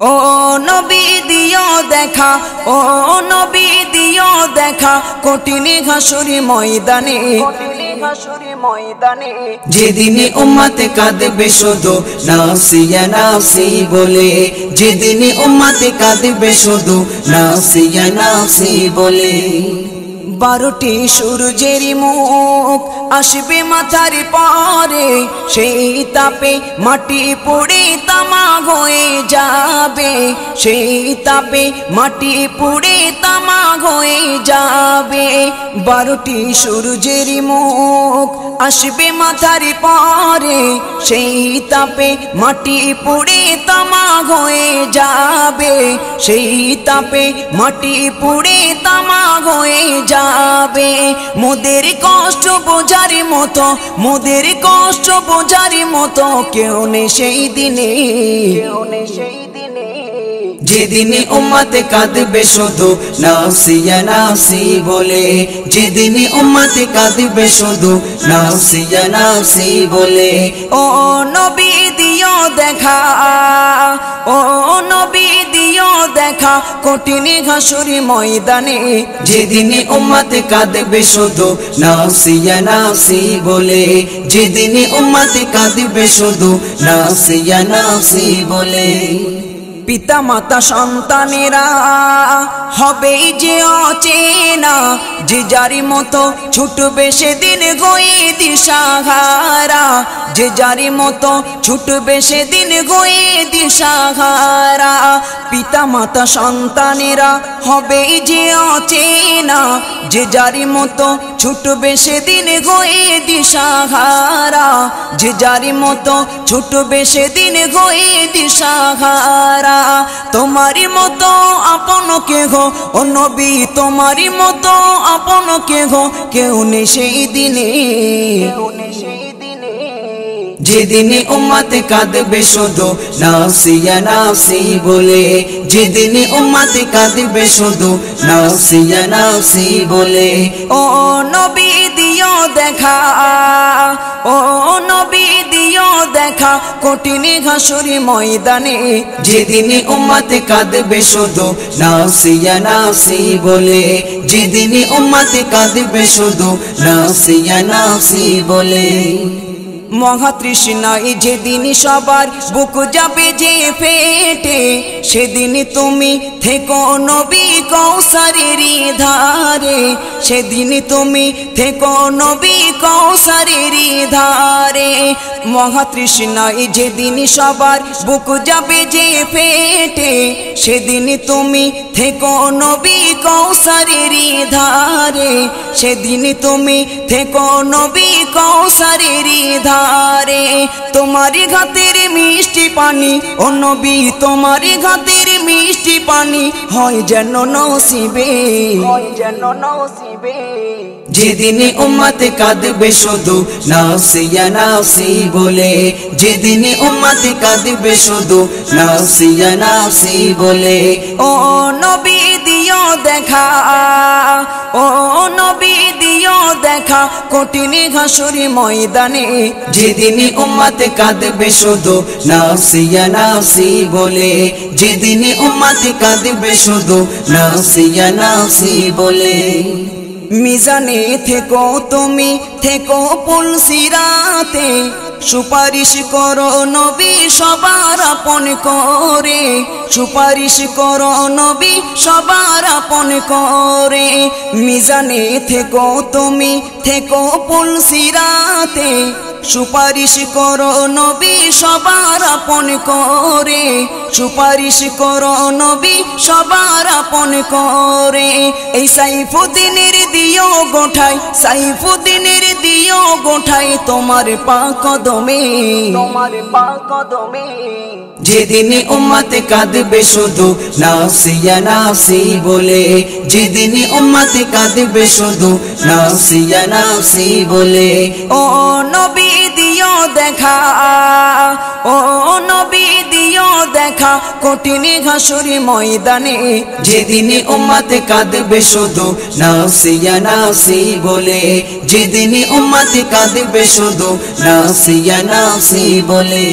ও নবী দিও দেখা ও নবী দিও দেখা কঠিন ঘাসুরি ময়দানে। যেদিনে উম্মাতে কাঁদবে শুধু নাসিয়া নাসি বলে যেদিনে উম্মাতে কাঁদবে শুধু নাসিয়া নাসি বলে। বারোটি সূর্যের মুখ আসবে মাথার পরে, সেই তাপে মাটি পড়ে তামা হয়ে যাবে। সেই তাপে মাটি পুড়ে তামা হয়ে যাবে। বারোটি সূর্যের মুখ আসবে মাথার পরে, সেই তাপে মাটি পুড়ে তামা হয়ে যাবে। সেই তাপে মাটি পড়ে তামা হয়ে যাবে। মোদের কষ্ট বোঝার মতো মোদের কষ্ট বোঝার মতো কেউ নেই সেই দিনে। কেউ নেই সেই দিনে। যেদিনে উম্মাতে কাঁদবে শুধু নাসিয়া নাসি বলে। যেদিনে উম্মাতে কাঁদবে শুধু নাসিয়া নাসি বলে। ও নবী দিও দেখা ও দেখা কঠিন ঘাসুরি ময়দানে। যেদিনে উম্মাতে কাঁদবে শুধু নাসিয়া নাসি বলে। যেদিনে উম্মাতে কাঁদবে শুধু নাসিয়া নাসি বলে। পিতা মাতা সন্তানেরা, হবে যে অচেনা, যে যারি মতো ছুটবে সেদিন গয়ে দিশাহারা যে যারি মতো ছুটবে সেদিন গয়ে দিশাহারা। পিতা মাতা সন্তানেরা হবে যে অচেনা। যে যারি মতো ছুটবে সেদিন গয়ে দিশাহারা। যে যারি মতো ছুটবে সেদিন গয়ে দিশাহারা। তোমারই মতো আপন কে গো ও নবী তোমারই মতো আপন কে গো কেউ নেই সেই দিনে। যেদিনে উম্মাতে কাঁদবে শুধু নাসিয়া নাসি বলে, যেদিনে উম্মাতে কাঁদবে শুধু নাসিয়া নাসি বলে, ও নবী দিও দেখা, ও নবী দিও দেখা কঠিন ঘাসুরি ময়দানে, যেদিনে উম্মাতে কাঁদবে শুধু নাসিয়া নাসি বলে, যেদিনে উম্মাতে কাঁদবে শুধু নাসিয়া নাসি বলে। মহাতৃষ্ণায় যেদিন সবার বুক যাবে যে ফেটে, সেদিন তুমি থেকো নবী কৌসারের ধারে, সেদিন তুমি থেকো নবী কৌসারের ধারে। মহাতৃষ্ণায় যেদিন সবার বুক যাবে যে ফেটে, সেদিন তুমি থেকো নবী কৌসারের ধারে, সেদিন তুমি থেকো নবী কৌসারের ধারে তোমারই ঘাতের মিষ্টি পানি ও নবী তোমারই ঘাতের মিষ্টি পানি হয় যেন নসিবে। যেন নসিবে। যেদিনে উম্মাতে কাঁদবে শুধু নাসিয়া নাসি বলে যেদিনে উম্মাতে কাঁদবে শুধু নাসিয়া নাসি বলে ও নবী দিও দেখা। কঠিন ঘাসুরি ময়দানে যেদিনে উম্মাতে কাঁদবে শুধু নাসিয়া নাসি বলে যেদিনে উম্মাতে কাঁদবে শুধু নাসিয়া নাসি বলে। মিজানে থেকো তুমি, থেকো পুলসিরাতে সুপারিশ করো নবী সবার আপন করে, সুপারিশ করো নবী সবার আপন করে। মিজানে থেকো তুমি, থেকো পুলসিরাতে সুপারিশ করো নবী সবার আপন করে। সুপারিশ করো নবী সবার আপন করে। এই সাইফুদ্দিনের দিও গোঠাই সাইফুদ্দিনের দিও গোঠাই তোমার পা কদমে। তোমার পা কদমে। যেদিনে উম্মাতে কাঁদবে শুধু নাসিয়া নাসি বলে। যেদিন উম্মাতে কাঁদবে শুধু নাসিয়া নাসি বলে। ও নবী দিও দেখা ও নবী দেখা কঠিন ঘাসুরি ময়দানে যেদিনে উম্মাতে কাঁদবে শুধু নাসিয়া নাসি বলে, যেদিনে উম্মাতে কাঁদবে শুধু নাসিয়া নাসি বলে।